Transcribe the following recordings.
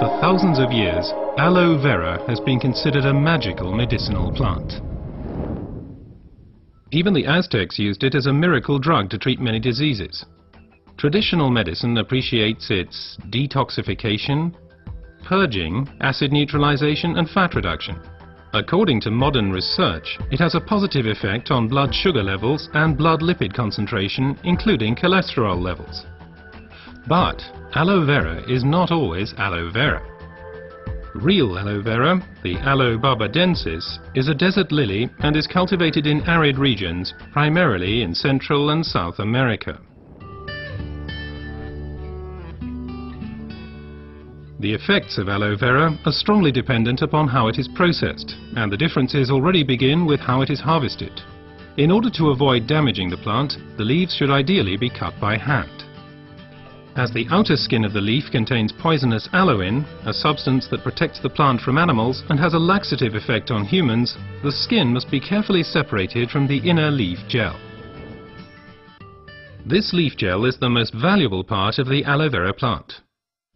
For thousands of years, aloe vera has been considered a magical medicinal plant. Even the Aztecs used it as a miracle drug to treat many diseases. Traditional medicine appreciates its detoxification, purging, acid neutralization and fat reduction. According to modern research, it has a positive effect on blood sugar levels and blood lipid concentration, including cholesterol levels. But aloe vera is not always aloe vera. Real aloe vera, the Aloe barbadensis, is a desert lily and is cultivated in arid regions, primarily in Central and South America. The effects of aloe vera are strongly dependent upon how it is processed, and the differences already begin with how it is harvested. In order to avoid damaging the plant, the leaves should ideally be cut by hand. As the outer skin of the leaf contains poisonous aloin, a substance that protects the plant from animals and has a laxative effect on humans, the skin must be carefully separated from the inner leaf gel. This leaf gel is the most valuable part of the aloe vera plant.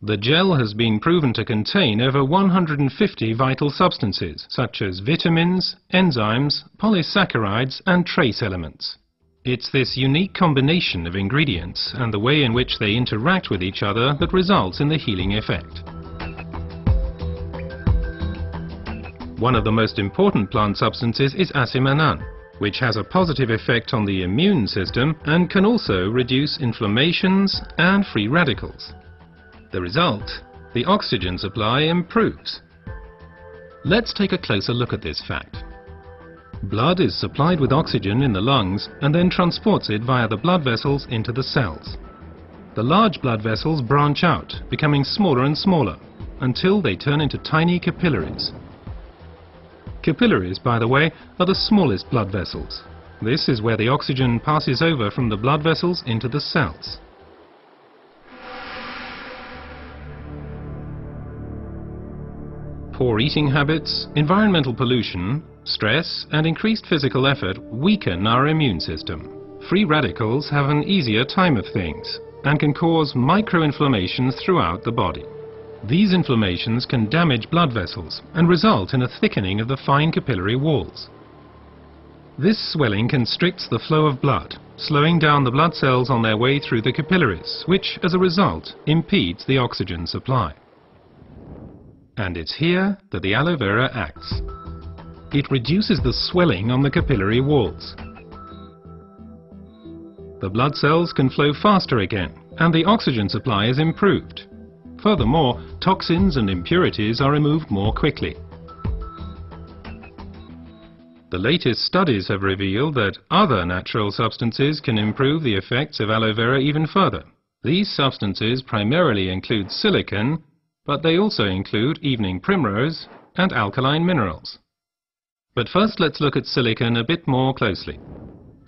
The gel has been proven to contain over 150 vital substances, such as vitamins, enzymes, polysaccharides and trace elements. It's this unique combination of ingredients and the way in which they interact with each other that results in the healing effect. One of the most important plant substances is acemannan, which has a positive effect on the immune system and can also reduce inflammations and free radicals. The result? The oxygen supply improves. Let's take a closer look at this fact. Blood is supplied with oxygen in the lungs and then transports it via the blood vessels into the cells. The large blood vessels branch out, becoming smaller and smaller, until they turn into tiny capillaries. Capillaries, by the way, are the smallest blood vessels. This is where the oxygen passes over from the blood vessels into the cells. Poor eating habits, environmental pollution, stress and increased physical effort weaken our immune system. Free radicals have an easier time of things and can cause microinflammations throughout the body. These inflammations can damage blood vessels and result in a thickening of the fine capillary walls. This swelling constricts the flow of blood, slowing down the blood cells on their way through the capillaries, which, as a result, impedes the oxygen supply. And it's here that the aloe vera acts. It reduces the swelling on the capillary walls. The blood cells can flow faster again, and the oxygen supply is improved. Furthermore, toxins and impurities are removed more quickly. The latest studies have revealed that other natural substances can improve the effects of aloe vera even further. These substances primarily include silicon, but they also include evening primrose and alkaline minerals. But first let's look at silicon a bit more closely.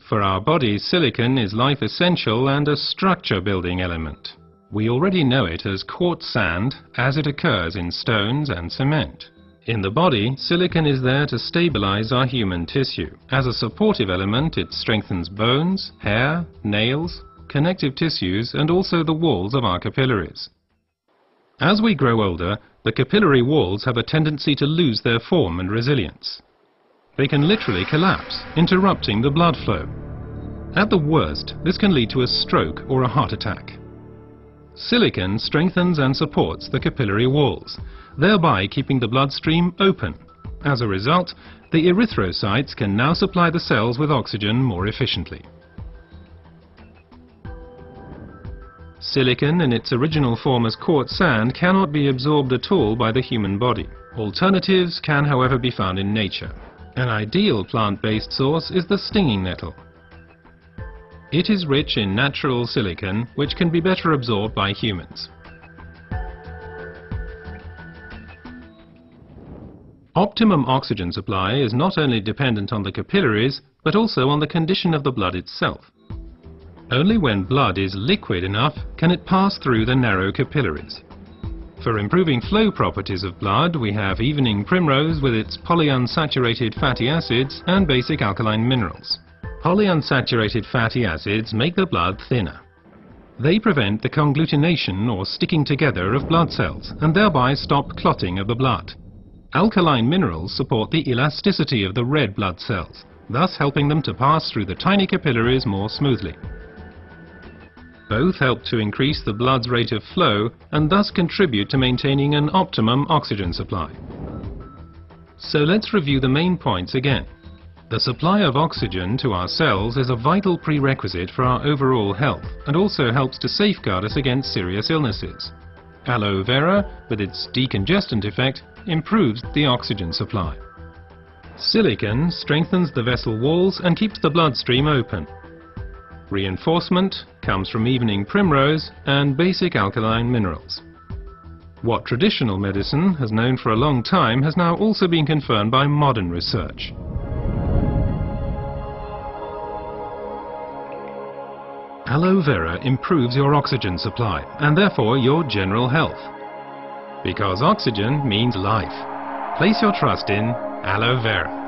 For our bodies, silicon is life essential and a structure building element. We already know it as quartz sand as it occurs in stones and cement. In the body, silicon is there to stabilize our human tissue. As a supportive element, it strengthens bones, hair, nails, connective tissues and also the walls of our capillaries. As we grow older, the capillary walls have a tendency to lose their form and resilience. They can literally collapse, interrupting the blood flow. At the worst, this can lead to a stroke or a heart attack. Silicon strengthens and supports the capillary walls, thereby keeping the bloodstream open. As a result, the erythrocytes can now supply the cells with oxygen more efficiently. Silicon in its original form as quartz sand cannot be absorbed at all by the human body. Alternatives can however be found in nature. An ideal plant-based source is the stinging nettle. It is rich in natural silicon which can be better absorbed by humans. Optimum oxygen supply is not only dependent on the capillaries, but also on the condition of the blood itself. Only when blood is liquid enough can it pass through the narrow capillaries. For improving flow properties of blood, we have evening primrose with its polyunsaturated fatty acids and basic alkaline minerals. Polyunsaturated fatty acids make the blood thinner. They prevent the conglutination or sticking together of blood cells and thereby stop clotting of the blood. Alkaline minerals support the elasticity of the red blood cells, thus helping them to pass through the tiny capillaries more smoothly. Both help to increase the blood's rate of flow and thus contribute to maintaining an optimum oxygen supply. So let's review the main points again. The supply of oxygen to our cells is a vital prerequisite for our overall health and also helps to safeguard us against serious illnesses. Aloe vera, with its decongestant effect, improves the oxygen supply. Silicon strengthens the vessel walls and keeps the bloodstream open. Reinforcement comes from evening primrose and basic alkaline minerals. What traditional medicine has known for a long time has now also been confirmed by modern research. Aloe vera improves your oxygen supply and therefore your general health. Because oxygen means life. Place your trust in aloe vera.